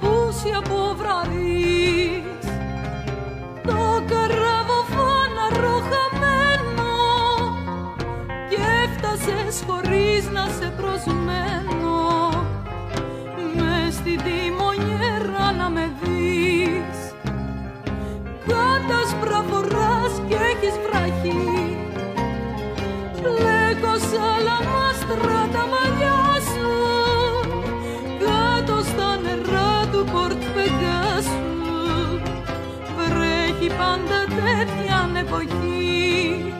πλούσια από βραδείς το καραβοφάνα ροχαμένο και έφτασες χωρίς να σε προσμένω. Μες στην τιμονιέρα να με δεις. Κάτασπρα φοράς και έχεις βραχή. Πλέκω σαλαμάστρα τα μαλλιά εποχή.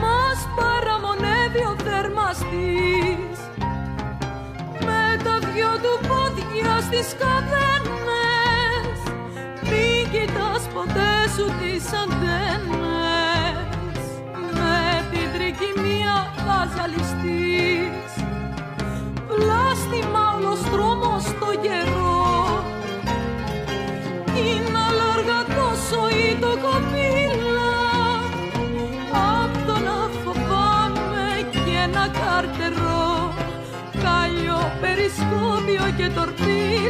Μας παραμονεύει ο θερμαστής Με τα δυο του πόδια στις καδένες Μην κοιτάς ποτέ σου τις αντένες τρικυμία θα ζαλιστείς Πλάστημα όλος δρόμος στο καιρό. Είναι αλάργα τόσο ή το κοπήλα. Απ' το να φοβάμαι και ένα καρτερό. Κάλιο, περισκόπιο και τορπίλα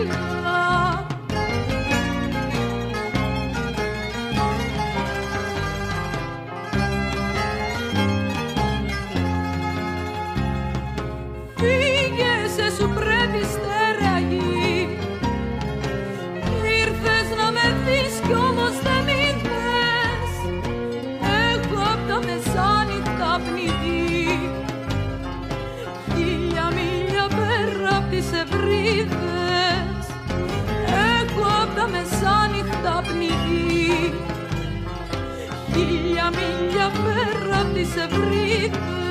σου πρέπει στερεαγή Ήρθες να με δεις κι όμως δεν ήρθες Έχω απ' τα μεσάνυχτα πνιγεί Χίλια μίλια πέρα απ' τις ευρύδες Έχω απ' τα μεσάνυχτα πνιγεί Χίλια μίλια πέρα απ' τις ευρύδες